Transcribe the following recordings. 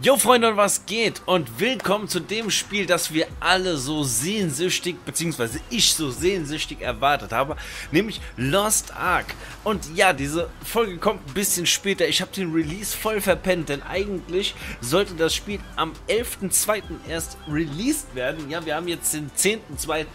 Jo Freunde und was geht und willkommen zu dem Spiel, das wir alle so sehnsüchtig, beziehungsweise ich so sehnsüchtig erwartet habe, nämlich Lost Ark. Und ja, diese Folge kommt ein bisschen später, ich habe den Release voll verpennt, denn eigentlich sollte das Spiel am 11.02. erst released werden. Ja, wir haben jetzt den 10.02.,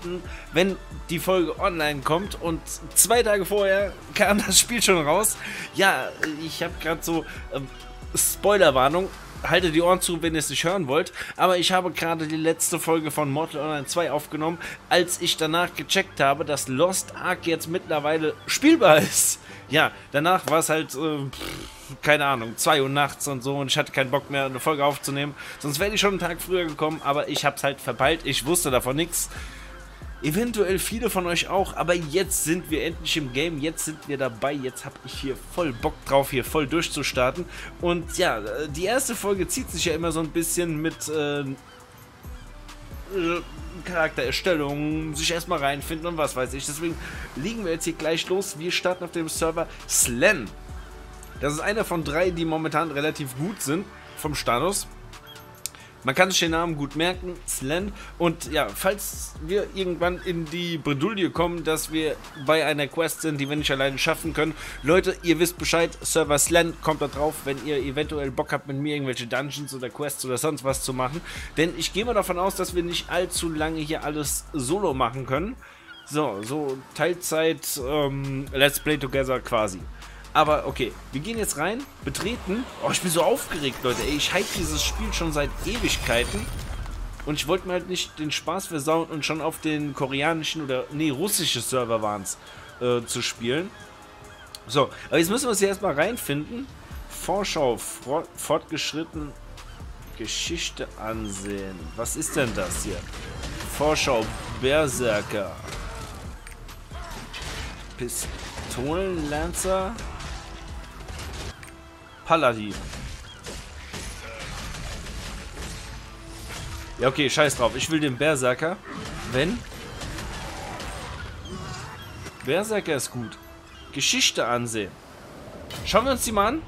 wenn die Folge online kommt und zwei Tage vorher kam das Spiel schon raus. Ja, ich habe gerade so... Ähm, Spoilerwarnung, haltet die Ohren zu, wenn ihr es nicht hören wollt. Aber ich habe gerade die letzte Folge von Mortal Online 2 aufgenommen, als ich danach gecheckt habe, dass Lost Ark jetzt mittlerweile spielbar ist. Ja, danach war es halt, äh, keine Ahnung, 2 Uhr nachts und so und ich hatte keinen Bock mehr, eine Folge aufzunehmen. Sonst wäre ich schon einen Tag früher gekommen, aber ich habe es halt verpeilt. Ich wusste davon nichts. Eventuell viele von euch auch, aber jetzt sind wir endlich im Game, jetzt sind wir dabei, jetzt habe ich hier voll Bock drauf, hier voll durchzustarten. Und ja, die erste Folge zieht sich ja immer so ein bisschen mit äh, Charaktererstellung, sich erstmal reinfinden und was weiß ich. Deswegen liegen wir jetzt hier gleich los. Wir starten auf dem Server Slen. Das ist einer von drei, die momentan relativ gut sind vom Status. Man kann sich den Namen gut merken, Slen. Und ja, falls wir irgendwann in die Bredouille kommen, dass wir bei einer Quest sind, die wir nicht alleine schaffen können, Leute, ihr wisst Bescheid, Server Slen kommt da drauf, wenn ihr eventuell Bock habt, mit mir irgendwelche Dungeons oder Quests oder sonst was zu machen. Denn ich gehe mal davon aus, dass wir nicht allzu lange hier alles solo machen können. So, so Teilzeit ähm, Let's Play Together quasi. Aber okay, wir gehen jetzt rein, betreten. Oh, ich bin so aufgeregt, Leute. Ey, ich hype dieses Spiel schon seit Ewigkeiten. Und ich wollte mir halt nicht den Spaß versauen und schon auf den koreanischen oder, nee, russische Server waren es, äh, zu spielen. So, aber jetzt müssen wir uns hier erstmal reinfinden. Vorschau, fort, fortgeschritten, Geschichte ansehen. Was ist denn das hier? Vorschau, Berserker. Pistolenlancer. Paladin. Ja, okay, scheiß drauf. Ich will den Berserker. Wenn? Berserker ist gut. Geschichte ansehen. Schauen wir uns die mal an.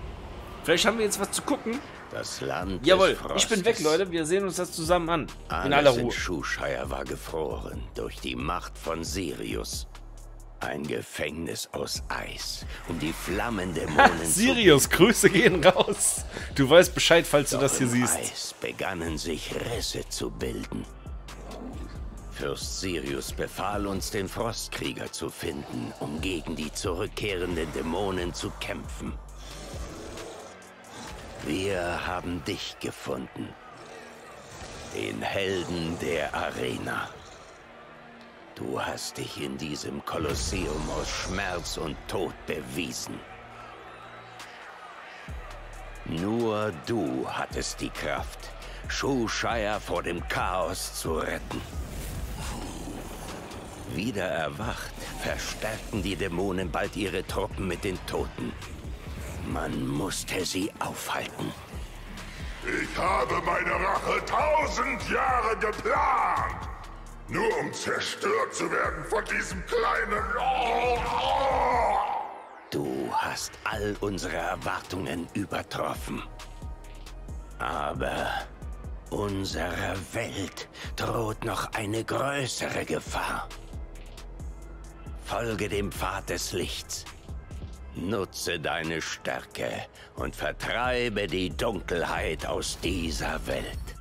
Vielleicht haben wir jetzt was zu gucken. Das Land Jawohl, ich bin weg, Leute. Wir sehen uns das zusammen an. Alles in aller Ruhe. in Schuhscheier war gefroren durch die Macht von Sirius. Ein Gefängnis aus Eis, um die Flammendämonen Sirius, Grüße gehen raus. Du weißt Bescheid, falls du das hier siehst. Eis begannen sich Risse zu bilden. Fürst Sirius befahl uns, den Frostkrieger zu finden, um gegen die zurückkehrenden Dämonen zu kämpfen. Wir haben dich gefunden. Den Helden der Arena. Du hast dich in diesem Kolosseum aus Schmerz und Tod bewiesen. Nur du hattest die Kraft, Schuhshire vor dem Chaos zu retten. Wieder erwacht, verstärkten die Dämonen bald ihre Truppen mit den Toten. Man musste sie aufhalten. Ich habe meine Rache tausend Jahre geplant. Nur um zerstört zu werden von diesem kleinen... Du hast all unsere Erwartungen übertroffen. Aber unserer Welt droht noch eine größere Gefahr. Folge dem Pfad des Lichts. Nutze deine Stärke und vertreibe die Dunkelheit aus dieser Welt.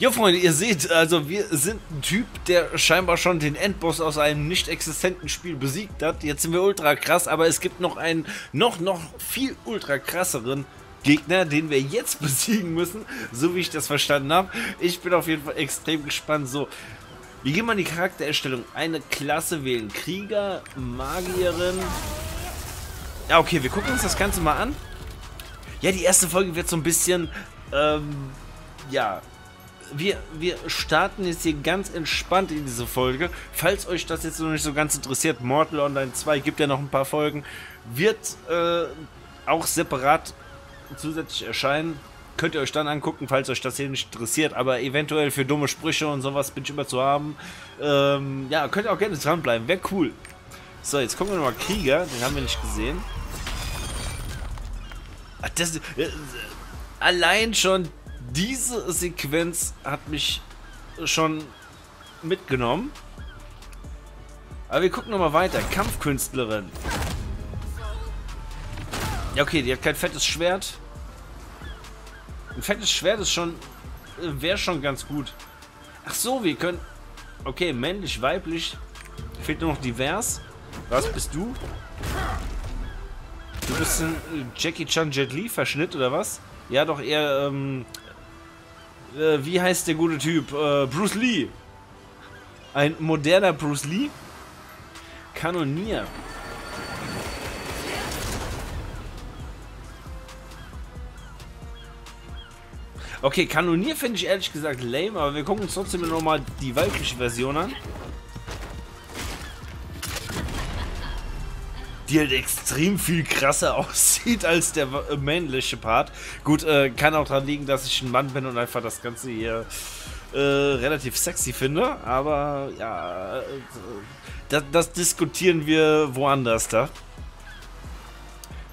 Jo Freunde, ihr seht, also wir sind ein Typ, der scheinbar schon den Endboss aus einem nicht existenten Spiel besiegt hat. Jetzt sind wir ultra krass, aber es gibt noch einen noch, noch viel ultra krasseren Gegner, den wir jetzt besiegen müssen, so wie ich das verstanden habe. Ich bin auf jeden Fall extrem gespannt. So, wie gehen wir in die Charaktererstellung? Eine Klasse wählen. Krieger, Magierin. Ja, okay, wir gucken uns das Ganze mal an. Ja, die erste Folge wird so ein bisschen, ähm, ja, wir, wir starten jetzt hier ganz entspannt in diese Folge. Falls euch das jetzt noch nicht so ganz interessiert, Mortal Online 2 gibt ja noch ein paar Folgen, wird äh, auch separat zusätzlich erscheinen. Könnt ihr euch dann angucken, falls euch das hier nicht interessiert, aber eventuell für dumme Sprüche und sowas bin ich immer zu haben. Ähm, ja, könnt ihr auch gerne dranbleiben, wäre cool. So, jetzt gucken wir nochmal Krieger, den haben wir nicht gesehen. Ach, das, äh, allein schon diese Sequenz hat mich schon mitgenommen. Aber wir gucken nochmal weiter. Kampfkünstlerin. Ja, okay, die hat kein fettes Schwert. Ein fettes Schwert ist schon... Wäre schon ganz gut. Ach so, wir können... Okay, männlich, weiblich. Fehlt nur noch divers. Was bist du? Du bist ein Jackie Chan Jet Li Verschnitt oder was? Ja, doch eher, ähm... Äh, wie heißt der gute Typ? Äh, Bruce Lee. Ein moderner Bruce Lee. Kanonier. Okay, Kanonier finde ich ehrlich gesagt lame, aber wir gucken uns trotzdem nochmal die weibliche Version an. Die halt extrem viel krasser aussieht als der männliche Part. Gut, äh, kann auch daran liegen, dass ich ein Mann bin und einfach das Ganze hier äh, relativ sexy finde. Aber ja, äh, das, das diskutieren wir woanders da.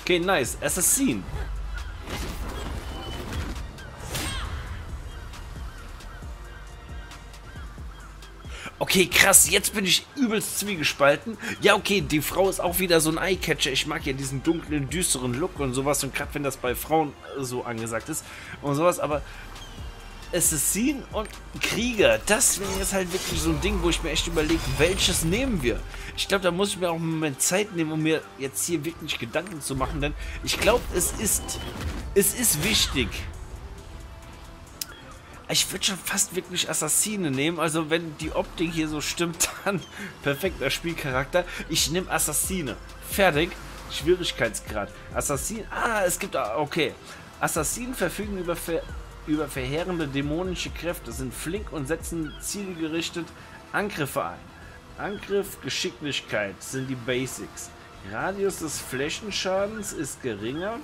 Okay, nice. Assassin. Okay, krass, jetzt bin ich übelst zwiegespalten. Ja, okay, die Frau ist auch wieder so ein Eyecatcher. Ich mag ja diesen dunklen, düsteren Look und sowas. Und gerade wenn das bei Frauen so angesagt ist und sowas. Aber Assassin und Krieger, das wäre jetzt halt wirklich so ein Ding, wo ich mir echt überlege, welches nehmen wir? Ich glaube, da muss ich mir auch einen Moment Zeit nehmen, um mir jetzt hier wirklich Gedanken zu machen. Denn ich glaube, es ist, es ist wichtig, ich würde schon fast wirklich Assassine nehmen. Also wenn die Optik hier so stimmt, dann perfekter Spielcharakter. Ich nehme Assassine. Fertig. Schwierigkeitsgrad. Assassin. Ah, es gibt. Okay. Assassinen verfügen über, ver, über verheerende dämonische Kräfte, sind flink und setzen zielgerichtet Angriffe ein. Angriff, Geschicklichkeit sind die Basics. Radius des Flächenschadens ist geringer.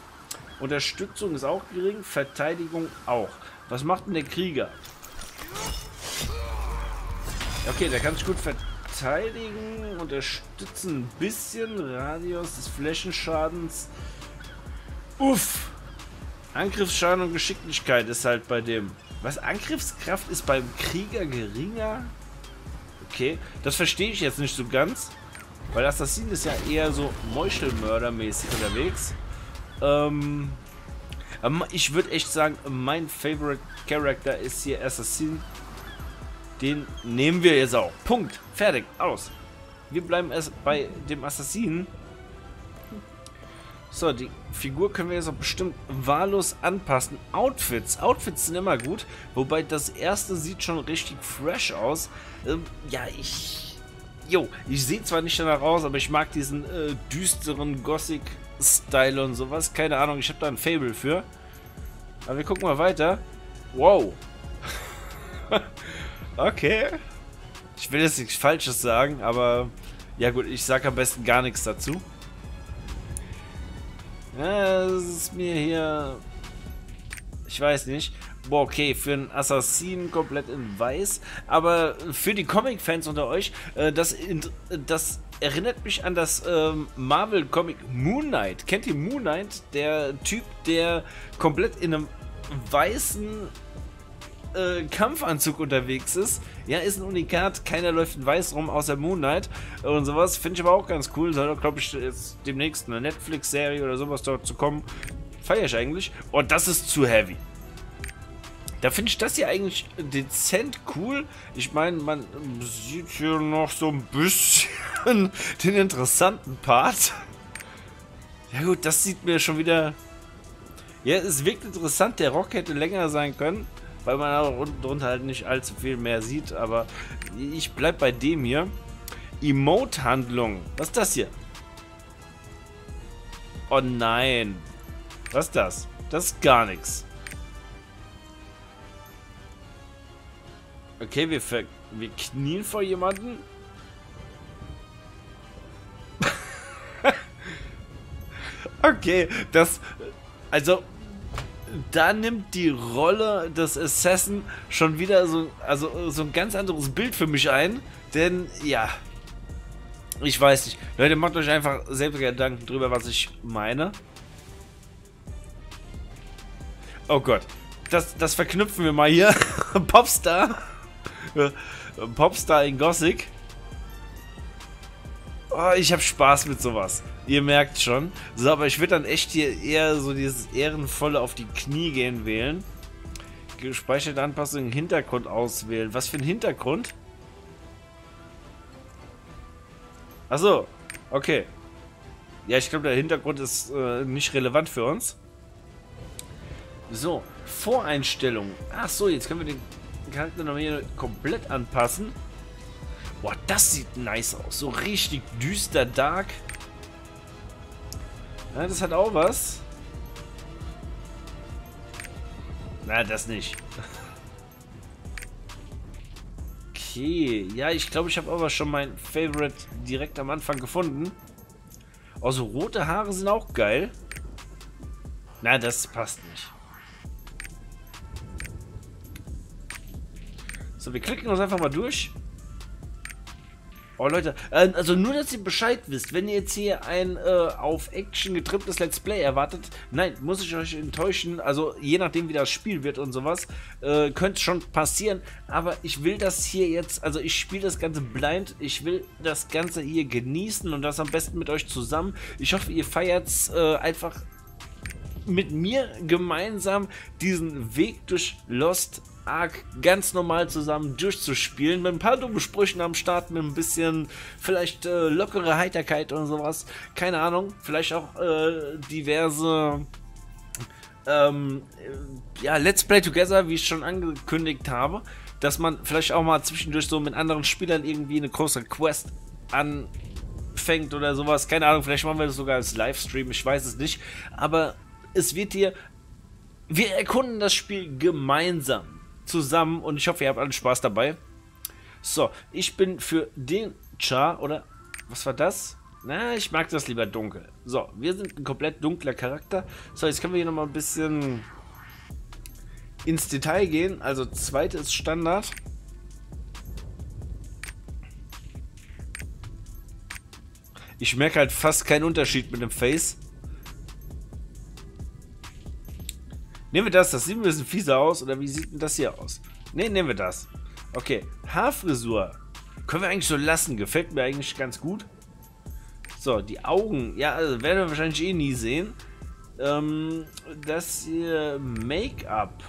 Unterstützung ist auch gering, Verteidigung auch. Was macht denn der Krieger? Okay, der kann sich gut verteidigen, unterstützen ein bisschen. Radius des Flächenschadens. Uff. Angriffsschaden und Geschicklichkeit ist halt bei dem. Was? Angriffskraft ist beim Krieger geringer? Okay, das verstehe ich jetzt nicht so ganz. Weil Assassin ist ja eher so Meuchelmörder-mäßig unterwegs. Ähm, ich würde echt sagen, mein Favorite Character ist hier Assassin. Den nehmen wir jetzt auch. Punkt. Fertig. Aus. Wir bleiben erst bei dem Assassinen. So, die Figur können wir jetzt auch bestimmt wahllos anpassen. Outfits. Outfits sind immer gut. Wobei das erste sieht schon richtig fresh aus. Ähm, ja, ich... Jo, ich sehe zwar nicht danach aus, aber ich mag diesen äh, düsteren Gothic Style und sowas. Keine Ahnung, ich habe da ein Fable für. Aber wir gucken mal weiter. Wow. okay. Ich will jetzt nichts Falsches sagen, aber ja gut, ich sage am besten gar nichts dazu. Ja, das ist mir hier... Ich weiß nicht. Boah, okay, für einen Assassinen komplett in weiß. Aber für die Comic-Fans unter euch, äh, das, das erinnert mich an das ähm, Marvel-Comic Moon Knight. Kennt ihr Moon Knight? Der Typ, der komplett in einem weißen äh, Kampfanzug unterwegs ist. Ja, ist ein Unikat. Keiner läuft in weiß rum, außer Moon Knight und sowas. Finde ich aber auch ganz cool. Soll, glaube ich, jetzt demnächst eine Netflix-Serie oder sowas dort zu kommen. Feiere ich eigentlich. Und das ist zu heavy. Da finde ich das hier eigentlich dezent cool. Ich meine, man sieht hier noch so ein bisschen den interessanten Part. Ja gut, das sieht mir schon wieder... Ja, es wirkt interessant. Der Rock hätte länger sein können, weil man auch unten drunter halt nicht allzu viel mehr sieht. Aber ich bleib bei dem hier. Emote-Handlung. Was ist das hier? Oh nein. Was ist das? Das ist gar nichts. Okay, wir, wir knien vor jemanden. okay, das... Also, da nimmt die Rolle des Assassin schon wieder so, also, so ein ganz anderes Bild für mich ein. Denn, ja... Ich weiß nicht. Leute, macht euch einfach selbst Gedanken drüber, was ich meine. Oh Gott. Das, das verknüpfen wir mal hier. Popstar. Popstar in Gothic. Oh, ich habe Spaß mit sowas. Ihr merkt schon. So, aber ich würde dann echt hier eher so dieses Ehrenvolle auf die Knie gehen wählen. Gespeicherte Anpassung Hintergrund auswählen. Was für ein Hintergrund? Achso, okay. Ja, ich glaube, der Hintergrund ist äh, nicht relevant für uns. So, Voreinstellungen. Ach so, jetzt können wir den Charakter noch hier komplett anpassen. Boah, das sieht nice aus. So richtig düster, dark. Ja, das hat auch was. Na, das nicht. Okay. Ja, ich glaube, ich habe aber schon mein Favorite direkt am Anfang gefunden. Also rote Haare sind auch geil. Na, das passt nicht. So, wir klicken uns einfach mal durch. Oh Leute, äh, also nur, dass ihr Bescheid wisst, wenn ihr jetzt hier ein äh, auf Action getrimmtes Let's Play erwartet, nein, muss ich euch enttäuschen, also je nachdem wie das Spiel wird und sowas, äh, könnte schon passieren, aber ich will das hier jetzt, also ich spiele das Ganze blind, ich will das Ganze hier genießen und das am besten mit euch zusammen. Ich hoffe, ihr feiert es äh, einfach mit mir gemeinsam diesen Weg durch Lost Ark ganz normal zusammen durchzuspielen. Mit ein paar dummen Sprüchen am Start, mit ein bisschen vielleicht äh, lockere Heiterkeit und sowas. Keine Ahnung. Vielleicht auch äh, diverse ähm, ja, Let's Play Together, wie ich schon angekündigt habe. Dass man vielleicht auch mal zwischendurch so mit anderen Spielern irgendwie eine große Quest anfängt oder sowas. Keine Ahnung, vielleicht machen wir das sogar als Livestream, ich weiß es nicht. Aber es wird hier. Wir erkunden das Spiel gemeinsam zusammen und ich hoffe, ihr habt alle Spaß dabei. So, ich bin für den Char, oder was war das? Na, ich mag das lieber dunkel. So, wir sind ein komplett dunkler Charakter. So, jetzt können wir hier nochmal ein bisschen ins Detail gehen. Also, zweites Standard. Ich merke halt fast keinen Unterschied mit dem Face. Nehmen wir das, das sieht ein bisschen fieser aus. Oder wie sieht denn das hier aus? Ne, nehmen wir das. Okay, Haarfrisur. Können wir eigentlich so lassen. Gefällt mir eigentlich ganz gut. So, die Augen. Ja, also werden wir wahrscheinlich eh nie sehen. Ähm, das hier Make-up.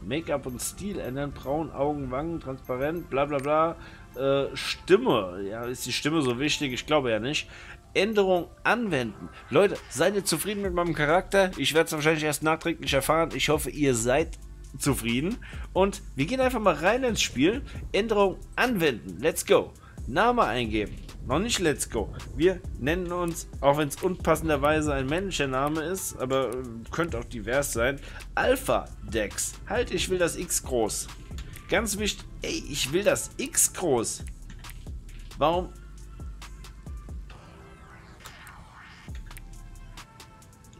Make-up und Stil ändern. Braun, Augen, Wangen, transparent, bla bla bla. Äh, Stimme. Ja, ist die Stimme so wichtig? Ich glaube ja nicht. Änderung anwenden. Leute, seid ihr zufrieden mit meinem Charakter? Ich werde es wahrscheinlich erst nachträglich erfahren. Ich hoffe, ihr seid zufrieden. Und wir gehen einfach mal rein ins Spiel. Änderung anwenden. Let's go. Name eingeben. Noch nicht Let's Go. Wir nennen uns, auch wenn es unpassenderweise ein männlicher Name ist, aber äh, könnte auch divers sein, Alpha Dex. Halt, ich will das X groß. Ganz wichtig, ey, ich will das X groß. Warum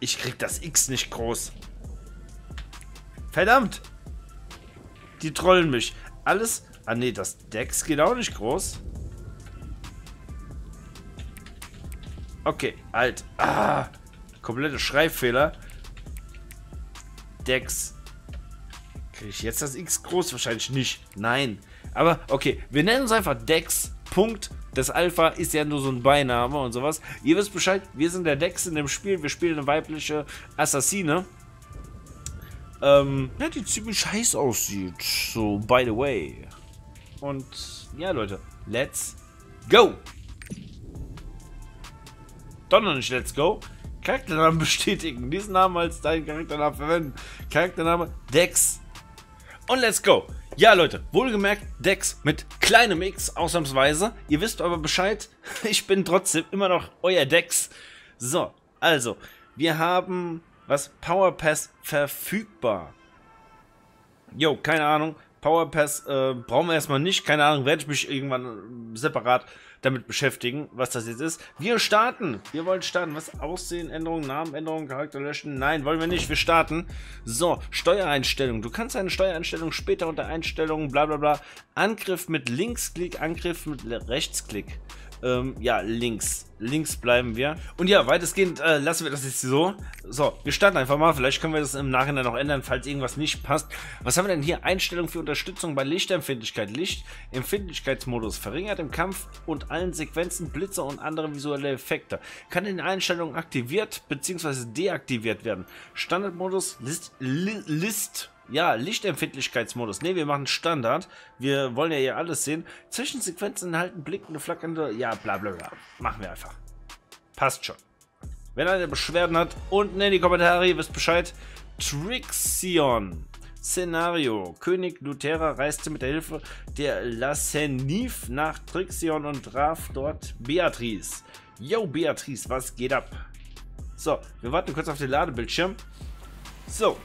Ich krieg das X nicht groß. Verdammt! Die trollen mich. Alles... Ah ne, das Dex geht auch nicht groß. Okay, alt. Ah, komplette Schreibfehler. Dex. Kriege ich jetzt das X groß? Wahrscheinlich nicht. Nein. Aber okay, wir nennen uns einfach Dex. Punkt. Das Alpha ist ja nur so ein Beiname und sowas. Ihr wisst Bescheid, wir sind der Dex in dem Spiel. Wir spielen eine weibliche Assassine. Ähm, ja, die ziemlich heiß aussieht. So, by the way. Und ja, Leute, let's go! Doch noch nicht let's go. Charakternamen bestätigen. Diesen Namen als deinen Charakternamen verwenden. Charaktername Dex. Und let's go. Ja, Leute, wohlgemerkt Dex mit kleinem X ausnahmsweise. Ihr wisst aber Bescheid, ich bin trotzdem immer noch euer Dex. So, also, wir haben was Power Pass verfügbar. Jo, keine Ahnung. Power Pass äh, brauchen wir erstmal nicht. Keine Ahnung, werde ich mich irgendwann separat damit beschäftigen, was das jetzt ist. Wir starten. Wir wollen starten. Was? Aussehen, Änderungen, Namenänderungen, Charakter löschen? Nein, wollen wir nicht. Wir starten. So, Steuereinstellung. Du kannst eine Steuereinstellung später unter Einstellungen, bla bla bla. Angriff mit Linksklick, Angriff mit Rechtsklick. Ähm, ja, links. links bleiben wir. Und ja, weitestgehend äh, lassen wir das jetzt so. So, wir starten einfach mal. Vielleicht können wir das im Nachhinein noch ändern, falls irgendwas nicht passt. Was haben wir denn hier? Einstellung für Unterstützung bei Lichtempfindlichkeit. Lichtempfindlichkeitsmodus. Verringert im Kampf und allen Sequenzen Blitze und andere visuelle Effekte. Kann in Einstellungen aktiviert bzw. deaktiviert werden. Standardmodus List, Li List ja, Lichtempfindlichkeitsmodus. Ne, wir machen Standard. Wir wollen ja hier alles sehen. Zwischensequenzen enthalten blinkende, flackernde. Ja, bla bla bla. Machen wir einfach. Passt schon. Wenn einer Beschwerden hat, unten in die Kommentare, ihr wisst Bescheid. Trixion. Szenario. König Luthera reiste mit der Hilfe der Lasseniv nach Trixion und traf dort Beatrice. Yo, Beatrice, was geht ab? So, wir warten kurz auf den Ladebildschirm. So,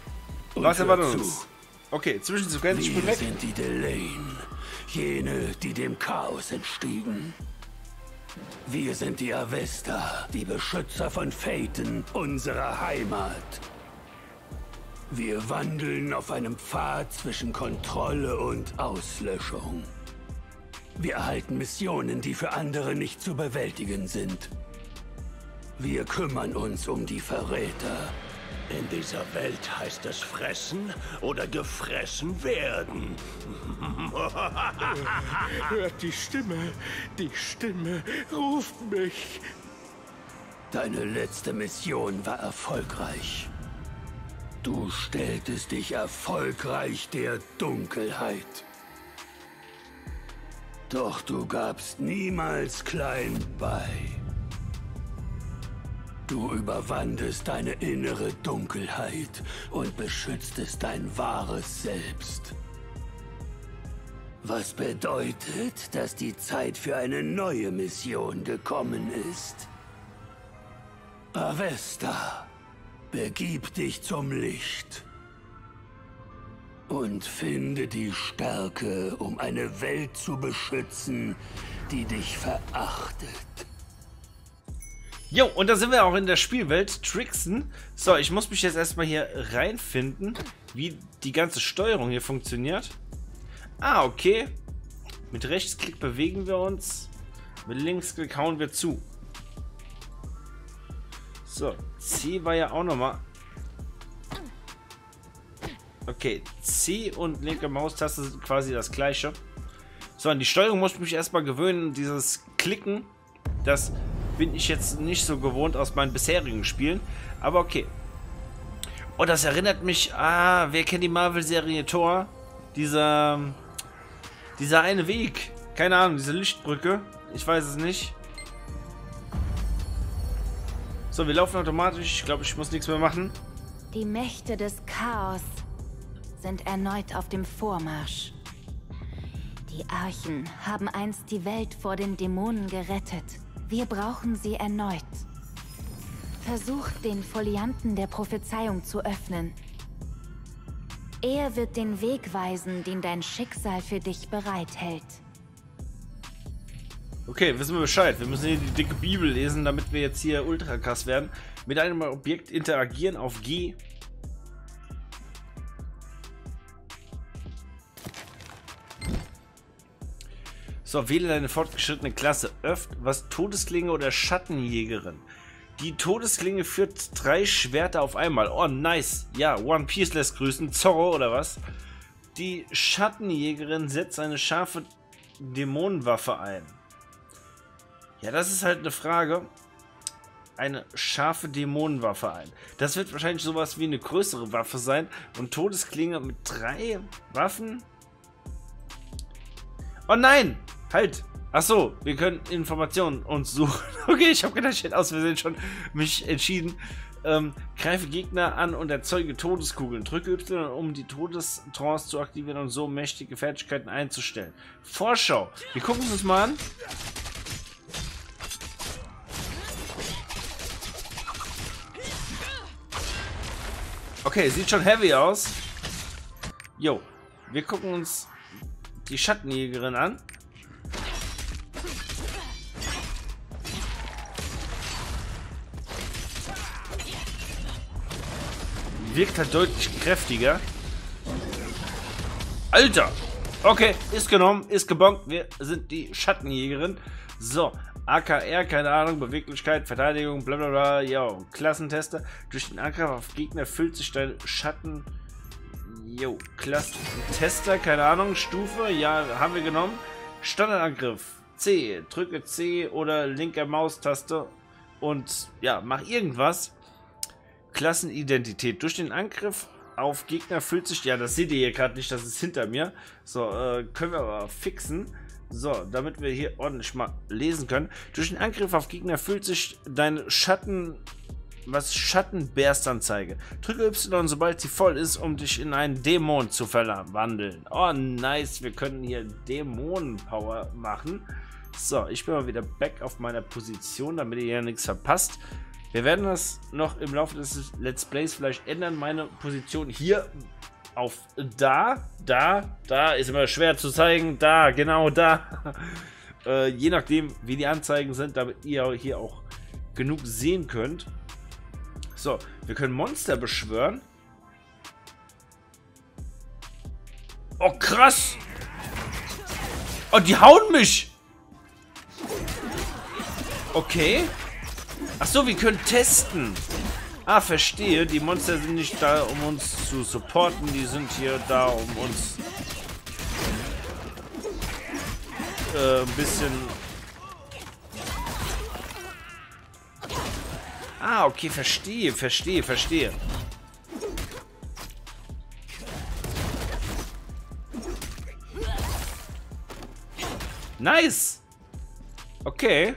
was erwartet uns? Okay, Zwischensequenz, ich bin Wir weg. sind die Delane, jene, die dem Chaos entstiegen. Wir sind die Avesta, die Beschützer von Phaeton, unserer Heimat. Wir wandeln auf einem Pfad zwischen Kontrolle und Auslöschung. Wir erhalten Missionen, die für andere nicht zu bewältigen sind. Wir kümmern uns um die Verräter. In dieser Welt heißt es fressen oder gefressen werden. Hört die Stimme, die Stimme ruft mich. Deine letzte Mission war erfolgreich. Du stelltest dich erfolgreich der Dunkelheit. Doch du gabst niemals klein bei. Du überwandest deine innere Dunkelheit und beschütztest dein wahres Selbst. Was bedeutet, dass die Zeit für eine neue Mission gekommen ist. Avesta, begib dich zum Licht. Und finde die Stärke, um eine Welt zu beschützen, die dich verachtet. Jo, und da sind wir auch in der Spielwelt. Trixen. So, ich muss mich jetzt erstmal hier reinfinden, wie die ganze Steuerung hier funktioniert. Ah, okay. Mit Rechtsklick bewegen wir uns. Mit Linksklick hauen wir zu. So, C war ja auch nochmal. Okay, C und linke Maustaste sind quasi das gleiche. So, an die Steuerung muss ich mich erstmal gewöhnen. Dieses Klicken, das bin ich jetzt nicht so gewohnt aus meinen bisherigen Spielen. Aber okay. Oh, das erinnert mich. Ah, wer kennt die Marvel-Serie Thor? Dieser. Dieser eine Weg. Keine Ahnung, diese Lichtbrücke. Ich weiß es nicht. So, wir laufen automatisch. Ich glaube, ich muss nichts mehr machen. Die Mächte des Chaos sind erneut auf dem Vormarsch. Die Archen haben einst die Welt vor den Dämonen gerettet. Wir brauchen sie erneut. Versucht, den Folianten der Prophezeiung zu öffnen. Er wird den Weg weisen, den dein Schicksal für dich bereithält. Okay, wissen wir Bescheid. Wir müssen hier die dicke Bibel lesen, damit wir jetzt hier ultra krass werden. Mit einem Objekt interagieren auf G. So, wähle deine fortgeschrittene Klasse. Öft was Todesklinge oder Schattenjägerin. Die Todesklinge führt drei Schwerter auf einmal. Oh, nice. Ja, One Piece lässt grüßen. Zorro oder was? Die Schattenjägerin setzt eine scharfe Dämonenwaffe ein. Ja, das ist halt eine Frage. Eine scharfe Dämonenwaffe ein. Das wird wahrscheinlich sowas wie eine größere Waffe sein. Und Todesklinge mit drei Waffen? Oh nein! Halt! Achso, wir können Informationen uns suchen. Okay, ich habe gedacht, ich hätte aus Versehen schon mich entschieden. Ähm, greife Gegner an und erzeuge Todeskugeln. Drücke Y, um die Todestrance zu aktivieren und so mächtige Fertigkeiten einzustellen. Vorschau. Wir gucken uns das mal an. Okay, sieht schon heavy aus. Jo, wir gucken uns die Schattenjägerin an. Wirkt halt deutlich kräftiger. Alter! Okay, ist genommen, ist gebonkt. Wir sind die Schattenjägerin. So, AKR, keine Ahnung, Beweglichkeit, Verteidigung, bla bla bla, ja, Klassentester. Durch den Angriff auf Gegner füllt sich dein Schatten. Jo, Klassentester, keine Ahnung, Stufe, ja, haben wir genommen. Standardangriff, C, drücke C oder linke Maustaste und ja, mach irgendwas. Klassenidentität. Durch den Angriff auf Gegner füllt sich, ja, das seht ihr hier gerade nicht, das ist hinter mir. So, äh, können wir aber fixen. So, damit wir hier ordentlich mal lesen können. Durch den Angriff auf Gegner füllt sich dein Schatten, was Schattenbärstanzeige. Drücke Y, sobald sie voll ist, um dich in einen Dämon zu verwandeln. Oh, nice. Wir können hier Dämonen-Power machen. So, ich bin mal wieder back auf meiner Position, damit ihr hier nichts verpasst. Wir werden das noch im Laufe des Let's Plays vielleicht ändern. Meine Position hier auf da, da, da ist immer schwer zu zeigen. Da, genau da. äh, je nachdem, wie die Anzeigen sind, damit ihr hier auch genug sehen könnt. So, wir können Monster beschwören. Oh, krass. Oh, die hauen mich. Okay. Ach so, wir können testen. Ah, verstehe. Die Monster sind nicht da, um uns zu supporten. Die sind hier da, um uns äh, ein bisschen... Ah, okay, verstehe, verstehe, verstehe. Nice! Okay.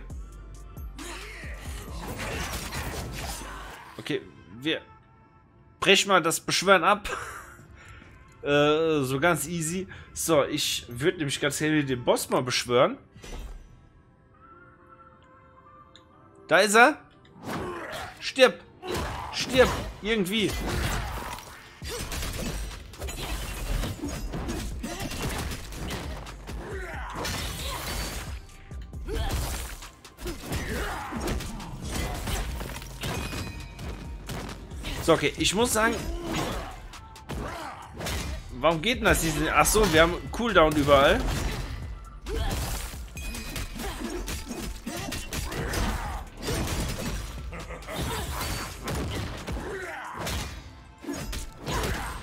Wir brechen mal das Beschwören ab. äh, so ganz easy. So, ich würde nämlich ganz gerne den Boss mal beschwören. Da ist er. Stirb. Stirb. Irgendwie. Okay. Ich muss sagen... Warum geht denn das? Ach so, wir haben Cooldown überall.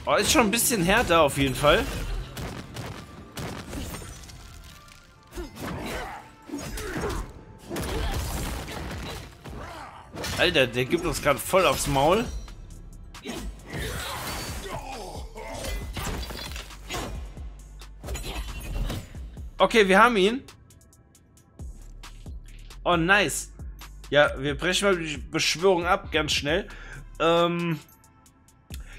Oh, ist schon ein bisschen härter auf jeden Fall. Alter, der gibt uns gerade voll aufs Maul. Okay, wir haben ihn. Oh, nice. Ja, wir brechen mal die Beschwörung ab, ganz schnell. Ähm,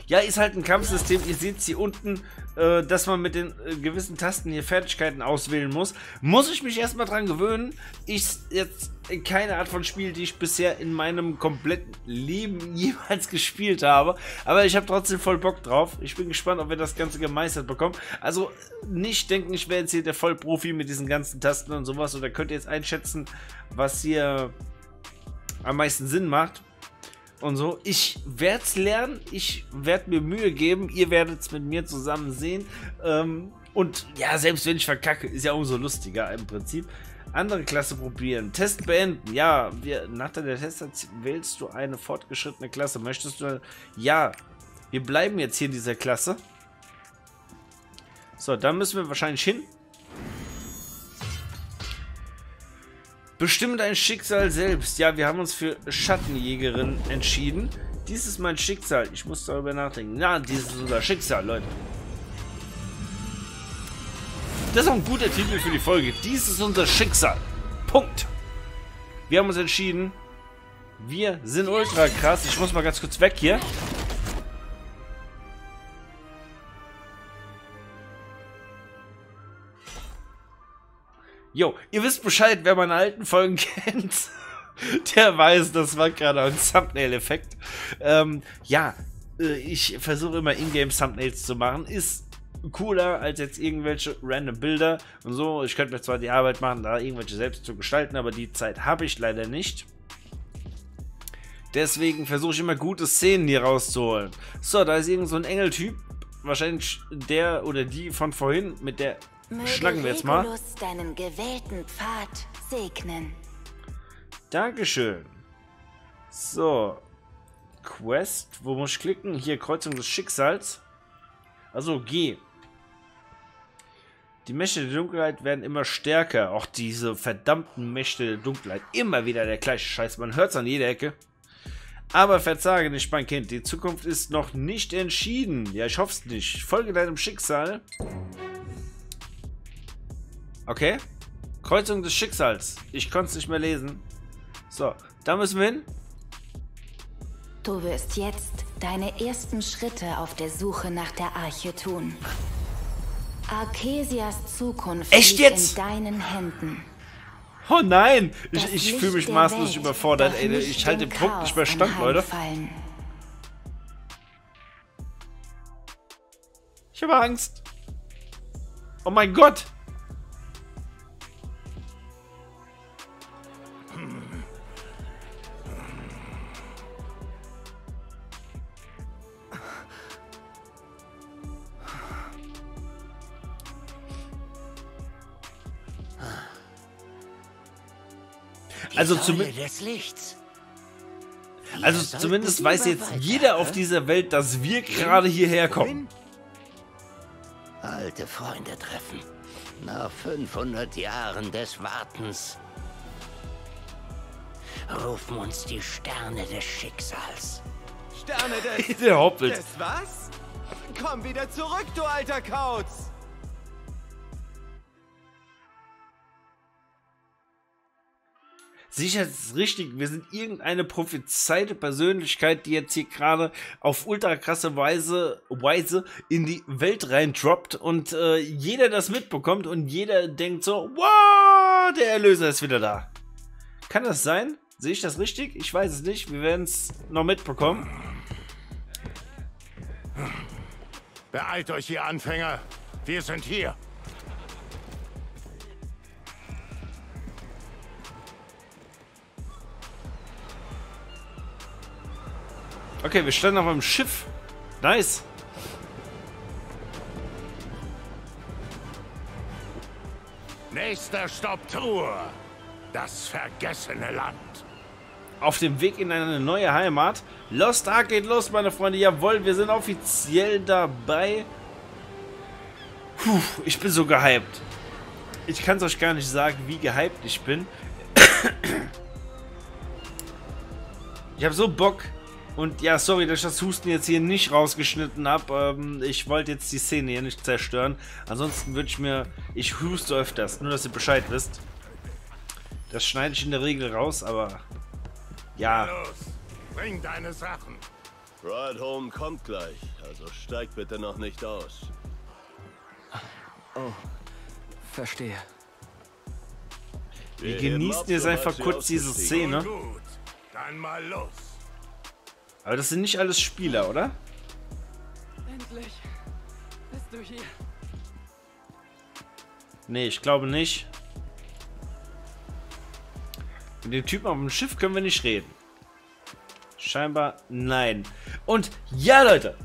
ja, ist halt ein Kampfsystem. Ihr seht hier unten, äh, dass man mit den äh, gewissen Tasten hier Fertigkeiten auswählen muss. Muss ich mich erstmal dran gewöhnen. Ich jetzt keine Art von Spiel, die ich bisher in meinem kompletten Leben jemals gespielt habe. Aber ich habe trotzdem voll Bock drauf. Ich bin gespannt, ob wir das Ganze gemeistert bekommen. Also nicht denken, ich wäre jetzt hier der Vollprofi mit diesen ganzen Tasten und sowas. Oder könnt ihr jetzt einschätzen, was hier am meisten Sinn macht und so. Ich werde es lernen, ich werde mir Mühe geben, ihr werdet es mit mir zusammen sehen. Ähm, und ja, selbst wenn ich verkacke, ist ja umso lustiger im Prinzip. Andere Klasse probieren. Test beenden. Ja, wir, nach der Testzeit wählst du eine fortgeschrittene Klasse. Möchtest du... Ja, wir bleiben jetzt hier in dieser Klasse. So, da müssen wir wahrscheinlich hin. Bestimme dein Schicksal selbst. Ja, wir haben uns für Schattenjägerin entschieden. Dies ist mein Schicksal. Ich muss darüber nachdenken. Ja, dieses ist unser Schicksal, Leute. Das ist auch ein guter Titel für die Folge. Dies ist unser Schicksal. Punkt. Wir haben uns entschieden. Wir sind ultra krass. Ich muss mal ganz kurz weg hier. Jo, ihr wisst Bescheid, wer meine alten Folgen kennt. Der weiß, das war gerade ein Thumbnail-Effekt. Ähm, ja, äh, ich versuche immer Ingame-Thumbnails zu machen. Ist cooler als jetzt irgendwelche random Bilder und so. Ich könnte mir zwar die Arbeit machen, da irgendwelche selbst zu gestalten, aber die Zeit habe ich leider nicht. Deswegen versuche ich immer gute Szenen hier rauszuholen. So, da ist irgend so ein Engeltyp. Wahrscheinlich der oder die von vorhin mit der Schlagen wir jetzt mal. Regulus deinen gewählten Pfad segnen. Dankeschön. So. Quest. Wo muss ich klicken? Hier, Kreuzung des Schicksals. Also G. Die Mächte der Dunkelheit werden immer stärker. Auch diese verdammten Mächte der Dunkelheit. Immer wieder der gleiche Scheiß. Man hört es an jeder Ecke. Aber verzage nicht, mein Kind. Die Zukunft ist noch nicht entschieden. Ja, ich hoffe es nicht. Folge deinem Schicksal. Okay. Kreuzung des Schicksals. Ich konnte es nicht mehr lesen. So, da müssen wir hin. Du wirst jetzt deine ersten Schritte auf der Suche nach der Arche tun. Arcesias Zukunft Echt liegt jetzt? in deinen Händen. Oh nein! Ich, Das ich fühle mich maßlos Welt überfordert, ey. Ich halte den Chaos nicht mehr stand, Leute. Ich habe Angst. Oh mein Gott! Also Säule zumi- des Lichts. Wir Also zumindest weiß jetzt weiter, jeder auf dieser Welt, dass wir gerade hierher kommen. Alte Freunde treffen. Nach 500 Jahren des Wartens rufen uns die Sterne des Schicksals. Sterne des... Der Hoppelt. des was? Komm wieder zurück, du alter Kauz! Sicher ist es richtig, wir sind irgendeine prophezeite Persönlichkeit, die jetzt hier gerade auf ultra krasse Weise, Weise in die Welt reindroppt und äh, jeder das mitbekommt und jeder denkt so, wow, der Erlöser ist wieder da. Kann das sein? Sehe ich das richtig? Ich weiß es nicht. Wir werden es noch mitbekommen. Beeilt euch, ihr Anfänger. Wir sind hier. Okay, wir standen auf einem Schiff. Nice. Nächster Stopp Tour. Das vergessene Land. auf dem Weg in eine neue Heimat. Lost Ark geht los, meine Freunde. Jawohl, wir sind offiziell dabei. Puh, ich bin so gehypt. Ich kann es euch gar nicht sagen, wie gehypt ich bin. Ich habe so Bock. Und ja, sorry, dass ich das Husten jetzt hier nicht rausgeschnitten habe. Ähm, ich wollte jetzt die Szene hier nicht zerstören. Ansonsten würde ich mir... Ich huste öfters, nur dass ihr Bescheid wisst. Das schneide ich in der Regel raus, aber... Ja, Los, bring deine Sachen. Ride Home kommt gleich, also steig bitte noch nicht aus. Verstehe. wir heben genießen jetzt einfach kurz diese Szene. Gut, dann mal los. Aber das sind nicht alles Spieler, oder? Endlich bist du hier. Nee, ich glaube nicht. Mit dem Typen auf dem Schiff können wir nicht reden. Scheinbar nein. Und ja, Leute,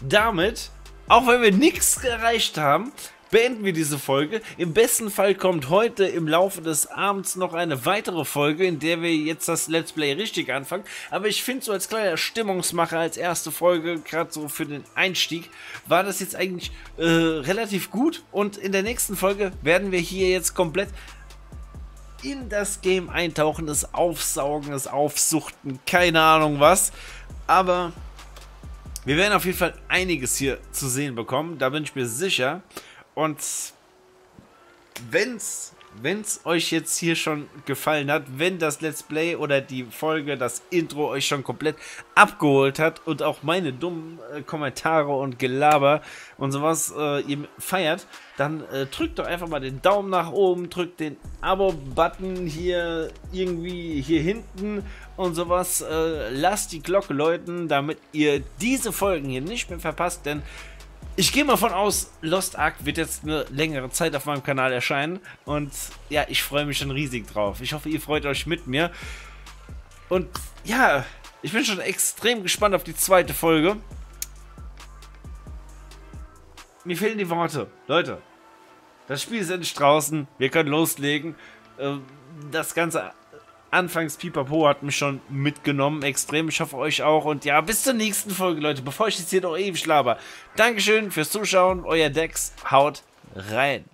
damit, auch wenn wir nichts erreicht haben, beenden wir diese Folge. Im besten Fall kommt heute im Laufe des Abends noch eine weitere Folge, in der wir jetzt das Let's Play richtig anfangen. Aber ich finde so als kleiner Stimmungsmacher, als erste Folge, gerade so für den Einstieg, war das jetzt eigentlich äh, relativ gut. Und in der nächsten Folge werden wir hier jetzt komplett in das Game eintauchen, das Aufsaugen, das Aufsuchten, keine Ahnung was. Aber wir werden auf jeden Fall einiges hier zu sehen bekommen, da bin ich mir sicher. Und wenn's, wenn's euch jetzt hier schon gefallen hat, wenn das Let's Play oder die Folge, das Intro euch schon komplett abgeholt hat und auch meine dummen äh, Kommentare und Gelaber und sowas äh, ihr feiert, dann äh, drückt doch einfach mal den Daumen nach oben, drückt den Abo-Button hier irgendwie hier hinten und sowas. Äh, lasst die Glocke läuten, damit ihr diese Folgen hier nicht mehr verpasst, denn ich gehe mal von aus, Lost Ark wird jetzt eine längere Zeit auf meinem Kanal erscheinen. Und ja, ich freue mich schon riesig drauf. Ich hoffe, ihr freut euch mit mir. Und ja, ich bin schon extrem gespannt auf die zweite Folge. Mir fehlen die Worte. Leute, das Spiel ist endlich draußen. Wir können loslegen. Ähm, Das Ganze Anfangs Pipapo hat mich schon mitgenommen, extrem. Ich hoffe euch auch. Und ja, bis zur nächsten Folge, Leute, bevor ich jetzt hier noch ewig laber. Dankeschön fürs Zuschauen. Euer Dex. Haut rein.